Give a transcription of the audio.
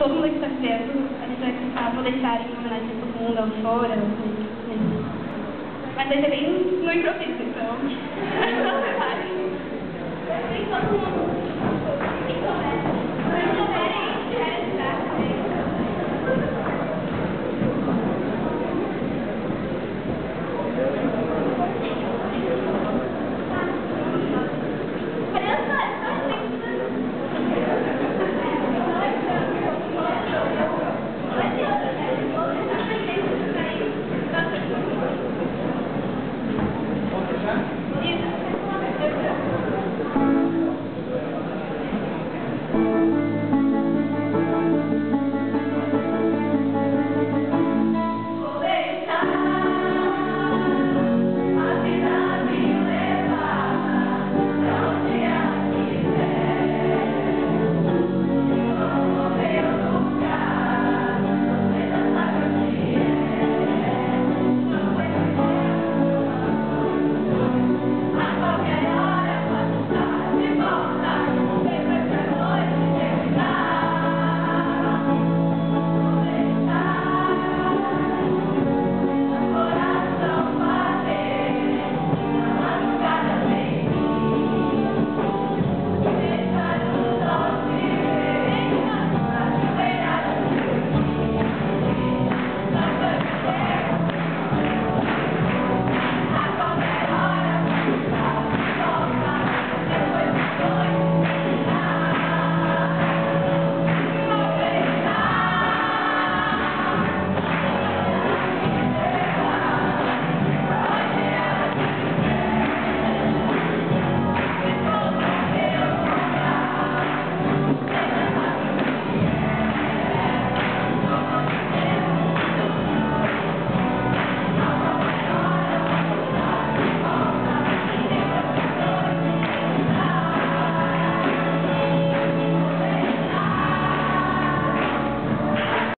todo mundo está vendo, a gente vai cantar Vou Deixar em homenagem a todo mundo, ao Chora, mas vai ser bem no improviso, então. うん。